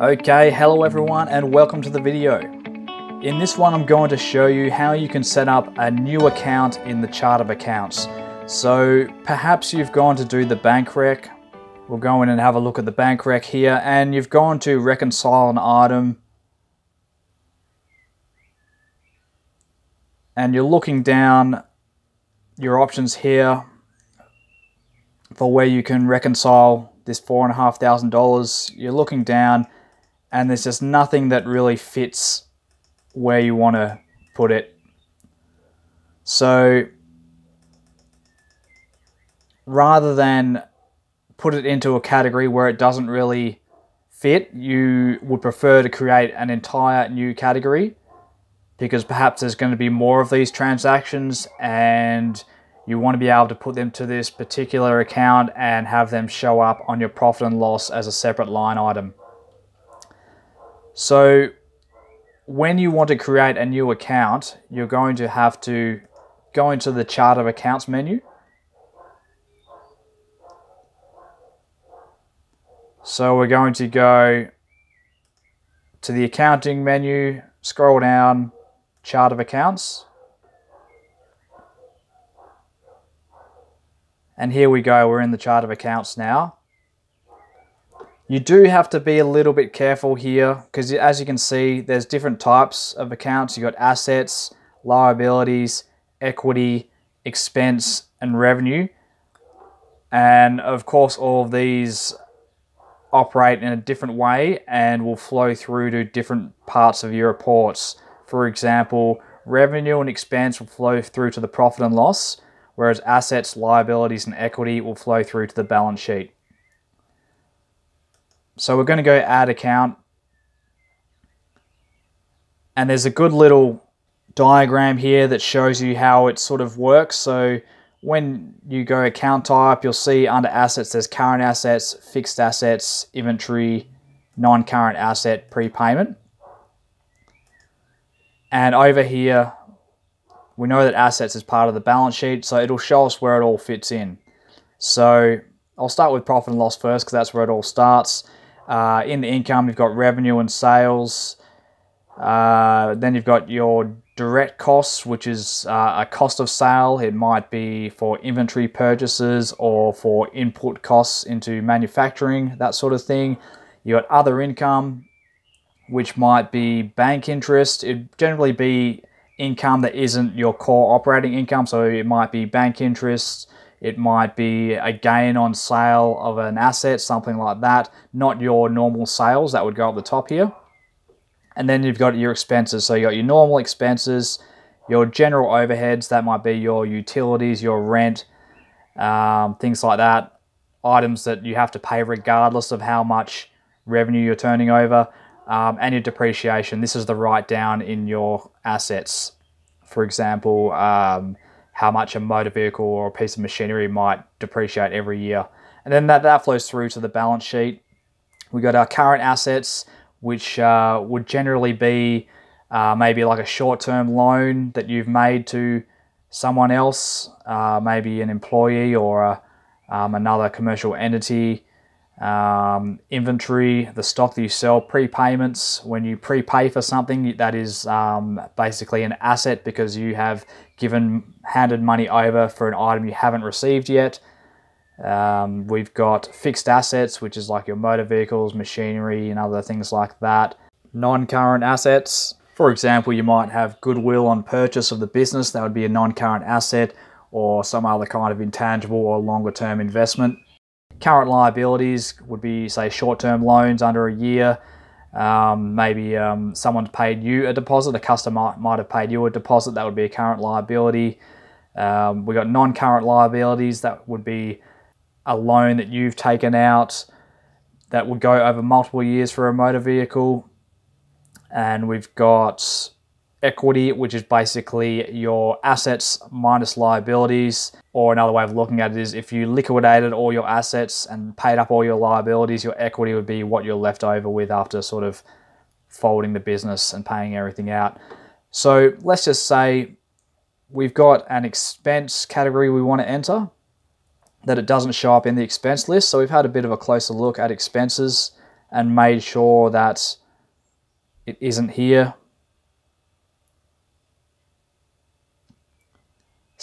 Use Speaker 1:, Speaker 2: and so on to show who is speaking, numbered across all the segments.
Speaker 1: Okay, hello everyone and welcome to the video. In this one I'm going to show you how you can set up a new account in the chart of accounts. So perhaps you've gone to do the bank rec, we'll go in and have a look at the bank rec here and you've gone to reconcile an item and you're looking down your options here for where you can reconcile this four and a half thousand dollars. You're looking down and there's just nothing that really fits where you want to put it. So rather than put it into a category where it doesn't really fit, you would prefer to create an entire new category because perhaps there's going to be more of these transactions and you want to be able to put them to this particular account and have them show up on your profit and loss as a separate line item. So when you want to create a new account, you're going to have to go into the chart of accounts menu. So we're going to go to the accounting menu, scroll down, chart of accounts. And here we go, we're in the chart of accounts now. You do have to be a little bit careful here because as you can see, there's different types of accounts. You've got assets, liabilities, equity, expense, and revenue. And of course, all of these operate in a different way and will flow through to different parts of your reports. For example, revenue and expense will flow through to the profit and loss, whereas assets, liabilities, and equity will flow through to the balance sheet. So we're going to go add account. And there's a good little diagram here that shows you how it sort of works. So when you go account type, you'll see under assets, there's current assets, fixed assets, inventory, non-current asset, prepayment. And over here, we know that assets is part of the balance sheet, so it'll show us where it all fits in. So I'll start with profit and loss first because that's where it all starts. Uh, in the income, you've got revenue and sales. Uh, then you've got your direct costs, which is uh, a cost of sale. It might be for inventory purchases or for input costs into manufacturing, that sort of thing. You got other income, which might be bank interest. It generally be income that isn't your core operating income, so it might be bank interest it might be a gain on sale of an asset, something like that. Not your normal sales, that would go at the top here. And then you've got your expenses. So you got your normal expenses, your general overheads, that might be your utilities, your rent, um, things like that. Items that you have to pay regardless of how much revenue you're turning over. Um, and your depreciation. This is the write down in your assets. For example, um, how much a motor vehicle or a piece of machinery might depreciate every year. And then that, that flows through to the balance sheet. We got our current assets, which uh, would generally be uh, maybe like a short-term loan that you've made to someone else, uh, maybe an employee or a, um, another commercial entity um, inventory, the stock that you sell, prepayments. When you prepay for something, that is um, basically an asset because you have given handed money over for an item you haven't received yet. Um, we've got fixed assets, which is like your motor vehicles, machinery, and other things like that. Non-current assets, for example, you might have goodwill on purchase of the business. That would be a non-current asset, or some other kind of intangible or longer-term investment. Current liabilities would be, say, short-term loans under a year. Um, maybe um, someone's paid you a deposit, a customer might have paid you a deposit, that would be a current liability. Um, we've got non-current liabilities, that would be a loan that you've taken out that would go over multiple years for a motor vehicle. And we've got equity, which is basically your assets minus liabilities. Or another way of looking at it is if you liquidated all your assets and paid up all your liabilities, your equity would be what you're left over with after sort of folding the business and paying everything out. So let's just say we've got an expense category we want to enter that it doesn't show up in the expense list. So we've had a bit of a closer look at expenses and made sure that it isn't here.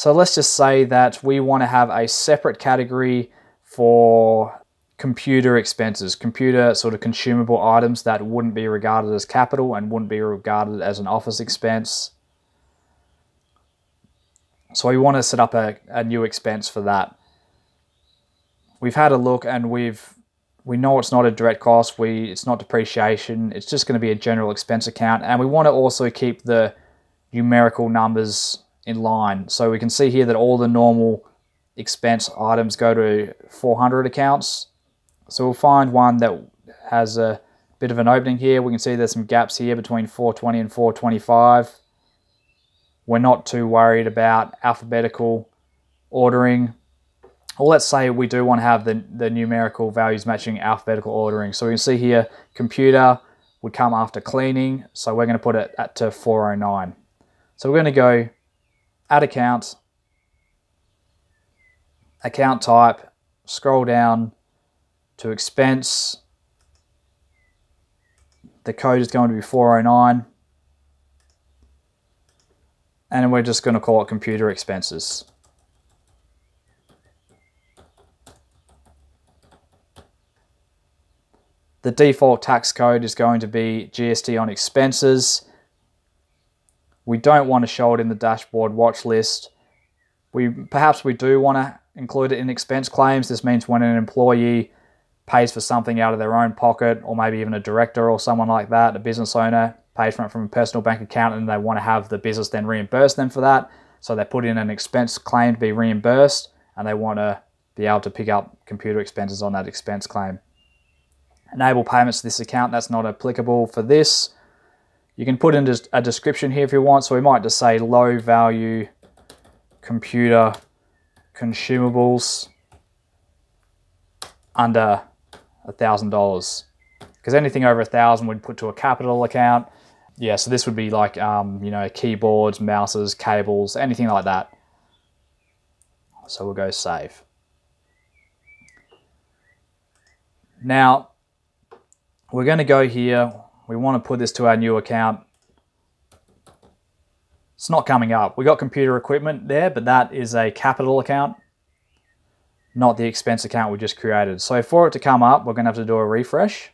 Speaker 1: So let's just say that we want to have a separate category for computer expenses, computer sort of consumable items that wouldn't be regarded as capital and wouldn't be regarded as an office expense. So we want to set up a, a new expense for that. We've had a look and we've we know it's not a direct cost, we it's not depreciation, it's just going to be a general expense account and we want to also keep the numerical numbers in line. So we can see here that all the normal expense items go to 400 accounts. So we'll find one that has a bit of an opening here. We can see there's some gaps here between 420 and 425. We're not too worried about alphabetical ordering. Or let's say we do want to have the, the numerical values matching alphabetical ordering. So we can see here, computer would come after cleaning. So we're going to put it at to 409. So we're going to go add account, account type, scroll down to expense. The code is going to be 409 and we're just going to call it computer expenses. The default tax code is going to be GST on expenses. We don't want to show it in the dashboard watch list. We Perhaps we do want to include it in expense claims. This means when an employee pays for something out of their own pocket, or maybe even a director or someone like that, a business owner, pays from from a personal bank account and they want to have the business then reimburse them for that. So they put in an expense claim to be reimbursed and they want to be able to pick up computer expenses on that expense claim. Enable payments to this account, that's not applicable for this. You can put in a description here if you want. So we might just say low value computer consumables under a thousand dollars because anything over a thousand would put to a capital account yeah, so this would be like, um, you know, keyboards, mouses, cables, anything like that. So we'll go save. Now, we're going to go here. We want to put this to our new account. It's not coming up. We got computer equipment there, but that is a capital account, not the expense account we just created. So for it to come up, we're going to have to do a refresh.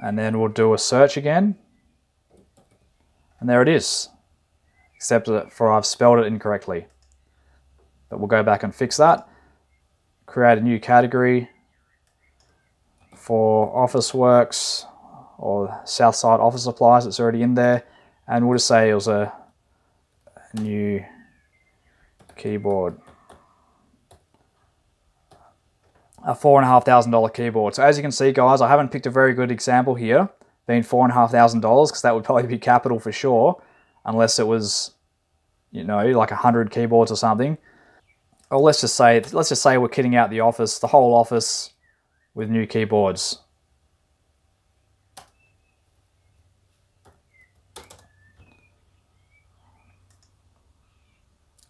Speaker 1: and then we'll do a search again and there it is except for I've spelled it incorrectly but we'll go back and fix that create a new category for Officeworks or Southside office supplies it's already in there and we'll just say it was a new keyboard a four and a half thousand dollar keyboard. So as you can see, guys, I haven't picked a very good example here, being four and a half thousand dollars, because that would probably be capital for sure, unless it was, you know, like a hundred keyboards or something. Or let's just say, let's just say we're kitting out the office, the whole office, with new keyboards.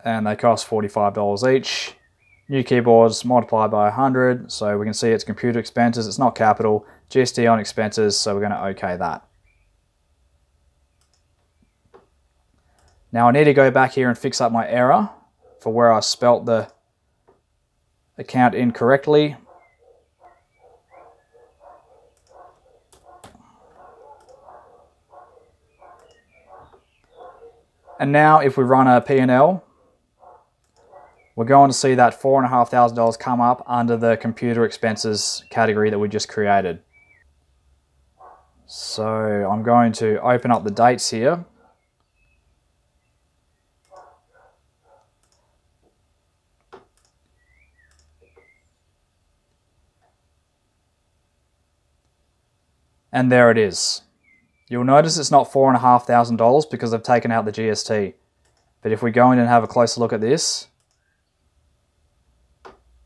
Speaker 1: And they cost $45 each. New keyboards multiplied by 100, so we can see it's computer expenses, it's not capital, GST on expenses, so we're going to OK that. Now I need to go back here and fix up my error for where I spelt the account incorrectly. And now if we run a P&L, we're going to see that $4,500 come up under the computer expenses category that we just created. So I'm going to open up the dates here. And there it is. You'll notice it's not $4,500 because I've taken out the GST. But if we go in and have a closer look at this,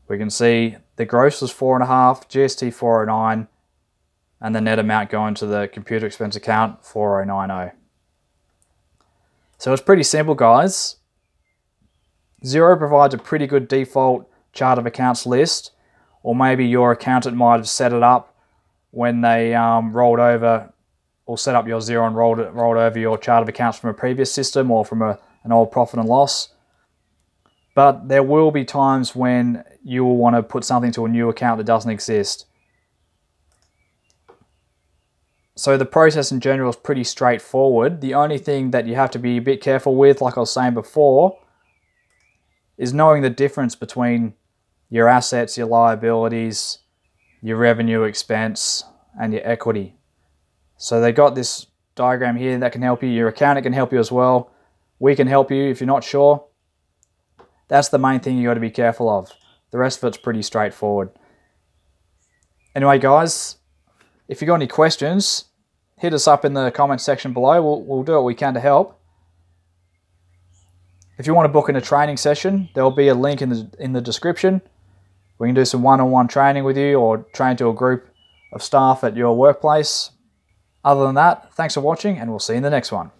Speaker 1: we can see the gross was four and a half, GST 409, and the net amount going to the computer expense account 4090. So it's pretty simple, guys. Xero provides a pretty good default chart of accounts list, or maybe your accountant might have set it up when they um, rolled over or set up your Xero and rolled, rolled over your chart of accounts from a previous system or from a, an old profit and loss. But there will be times when you will want to put something to a new account that doesn't exist. So the process in general is pretty straightforward. The only thing that you have to be a bit careful with, like I was saying before, is knowing the difference between your assets, your liabilities, your revenue expense, and your equity. So they got this diagram here that can help you. Your accountant can help you as well. We can help you if you're not sure. That's the main thing you got to be careful of. The rest of it's pretty straightforward. Anyway, guys, if you've got any questions, hit us up in the comment section below. We'll, we'll do what we can to help. If you want to book in a training session, there will be a link in the in the description. We can do some one-on-one training with you or train to a group of staff at your workplace. Other than that, thanks for watching and we'll see you in the next one.